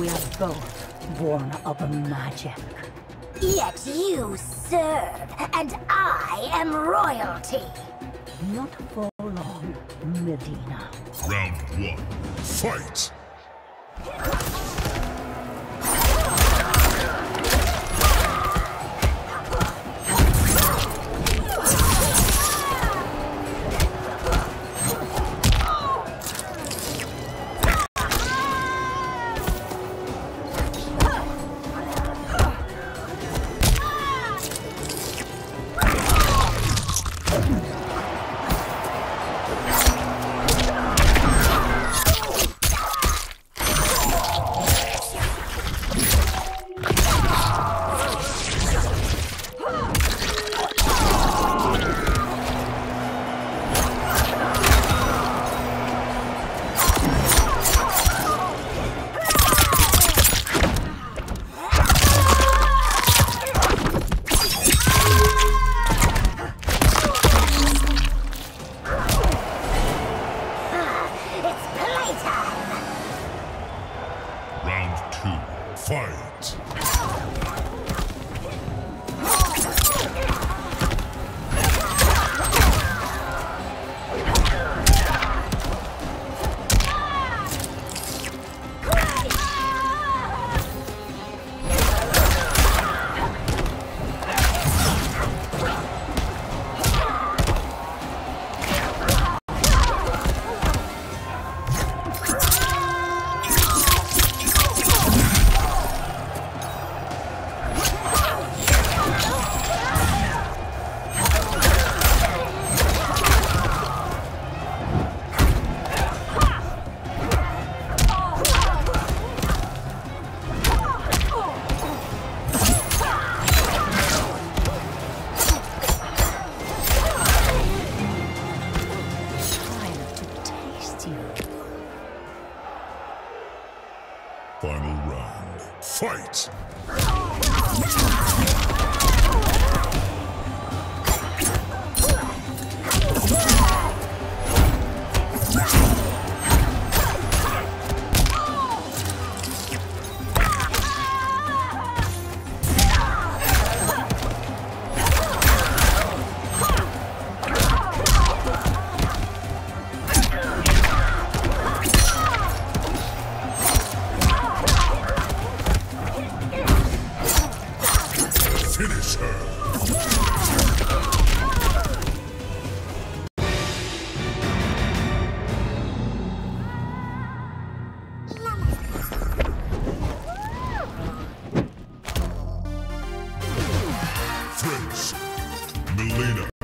We are both born of magic. Yet you serve, and I am royalty. Not for long, Mileena. Round one, fight! fight! Final round, fight! Prince, Mileena.